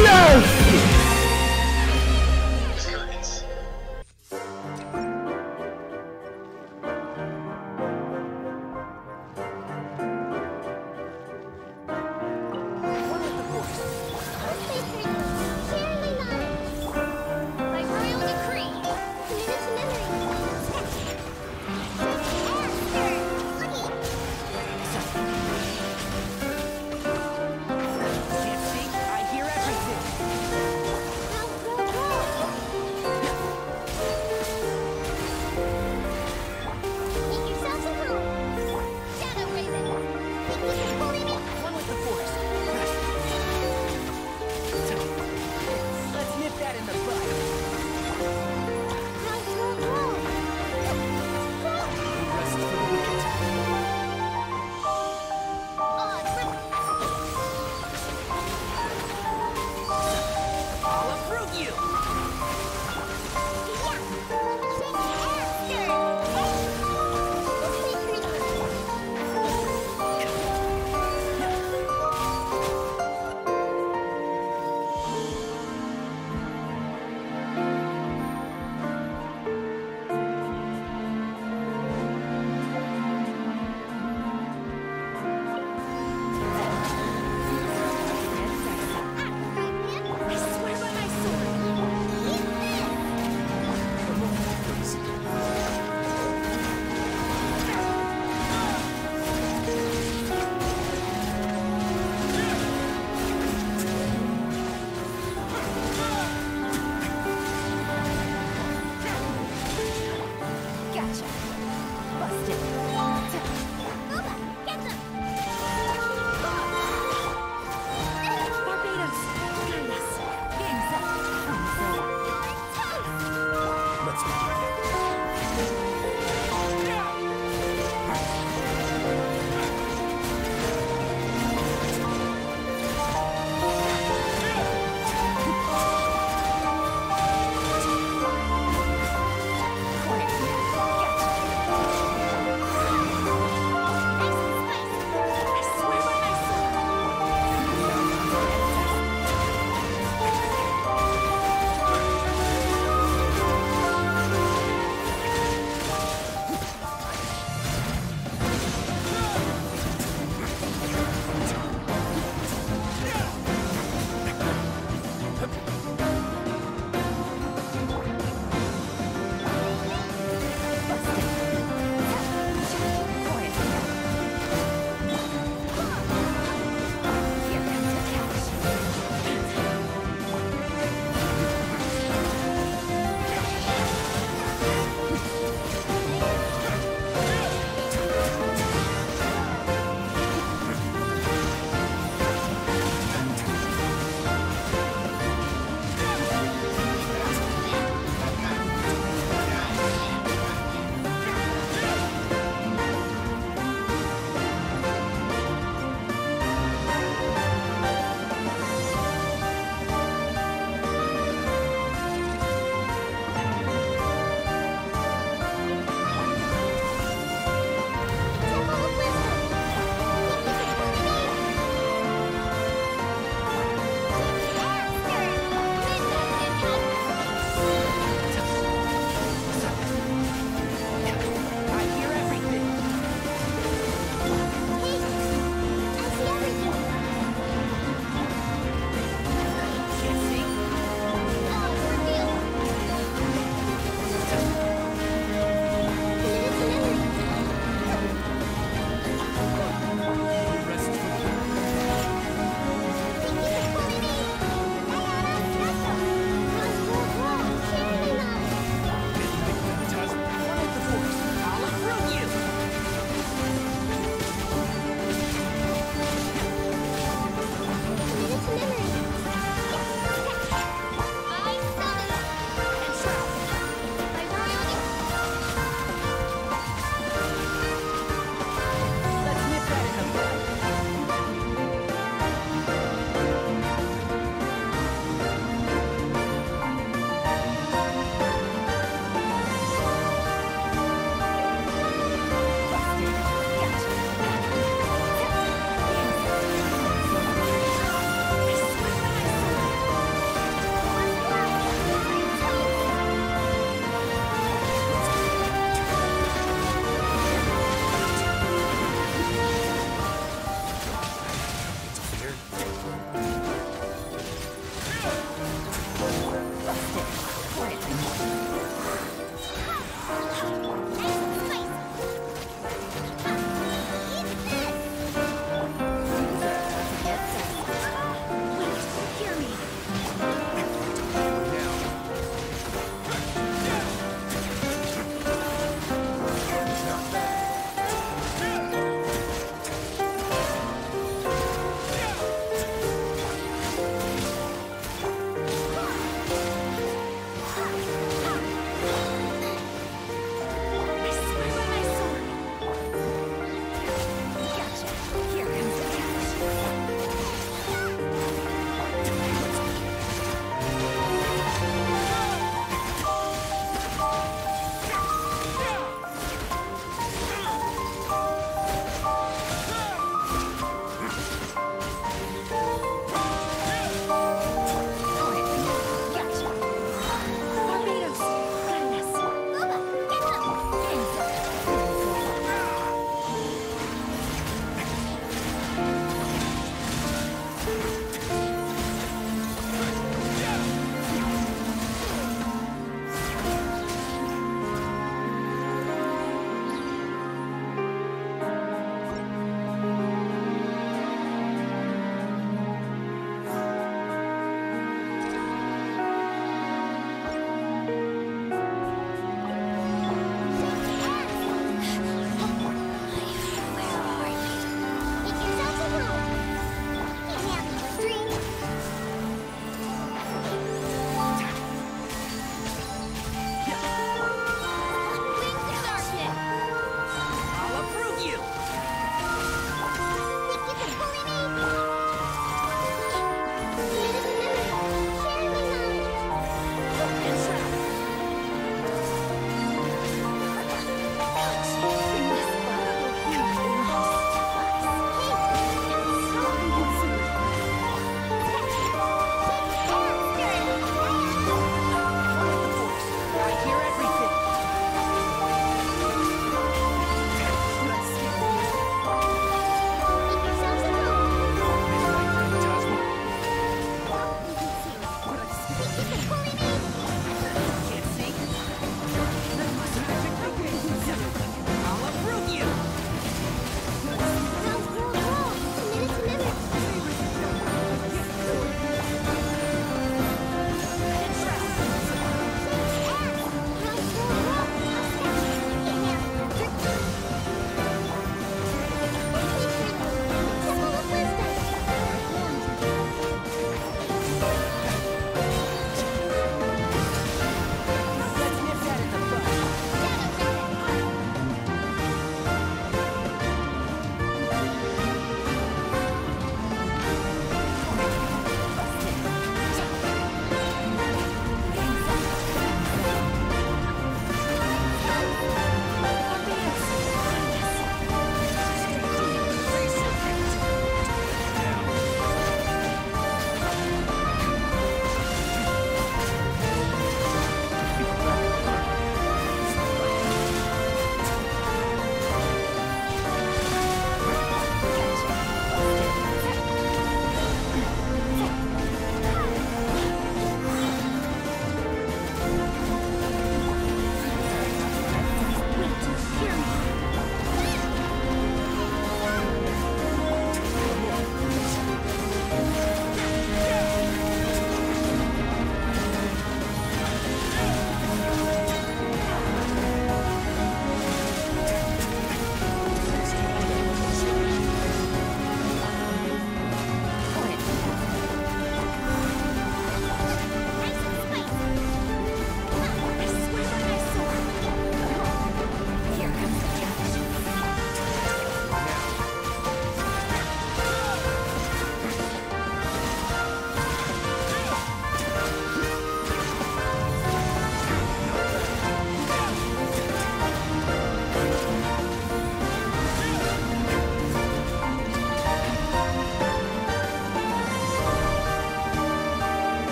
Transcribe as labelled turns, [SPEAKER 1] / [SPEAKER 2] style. [SPEAKER 1] Oh, no! No!